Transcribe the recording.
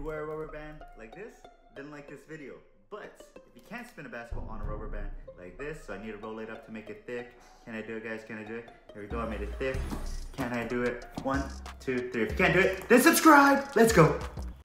you wear a rubber band like this, then like this video. But if you can't spin a basketball on a rubber band like this, so I need to roll it up to make it thick. Can I do it, guys? Can I do it? Here we go. I made it thick. Can I do it? One, two, three. If you can't do it, then subscribe. Let's go.